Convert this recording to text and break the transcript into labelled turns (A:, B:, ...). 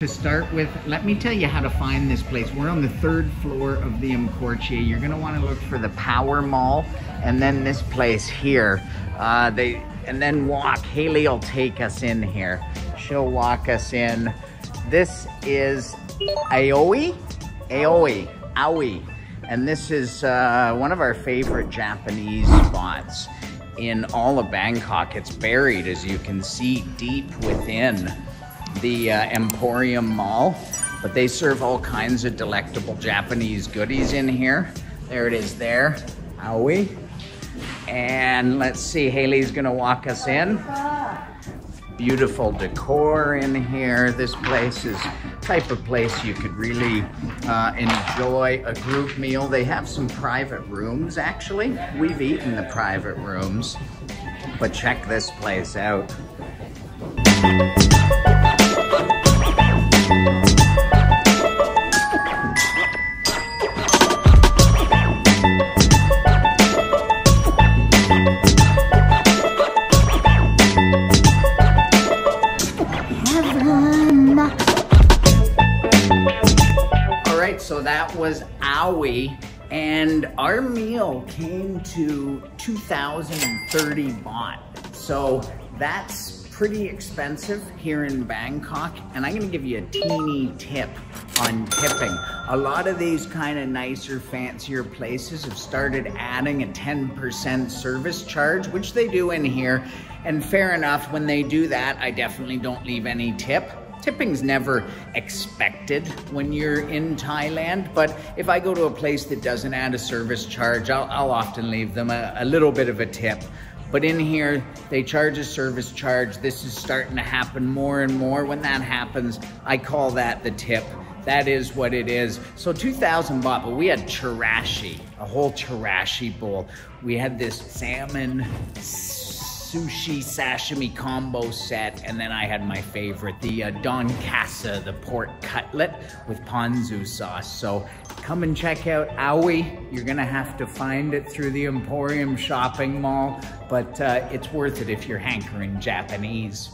A: To start with, let me tell you how to find this place. We're on the third floor of the Emporium. You're gonna wanna look for the Power Mall and then this place here. Uh, they And then walk, Haley will take us in here. She'll walk us in. This is Aoi, Aoi, Aoi. And this is uh, one of our favorite Japanese spots in all of Bangkok. It's buried, as you can see, deep within the uh, Emporium Mall, but they serve all kinds of delectable Japanese goodies in here. There it is there, Aoi. And let's see, Haley's gonna walk us in. Beautiful decor in here. This place is type of place you could really uh, enjoy a group meal. They have some private rooms, actually. We've eaten the private rooms, but check this place out. So that was Aoi, and our meal came to 2,030 baht. So that's pretty expensive here in Bangkok, and I'm gonna give you a Teenee tip on tipping. A lot of these kind of nicer, fancier places have started adding a 10% service charge, which they do in here. And fair enough, when they do that, I definitely don't leave any tip. Tipping's never expected when you're in Thailand, but if I go to a place that doesn't add a service charge, I'll, I'll often leave them a, a little bit of a tip. But in here, they charge a service charge. This is starting to happen more and more. When that happens, I call that the tip. That is what it is. So 2,000 baht, but we had chirashi, a whole chirashi bowl. We had this salmon sushi sashimi combo set, and then I had my favorite, the uh, Don Casa, the pork cutlet with ponzu sauce. So come and check out Aoi. You're gonna have to find it through the Emporium shopping mall, but uh, it's worth it if you're hankering Japanese.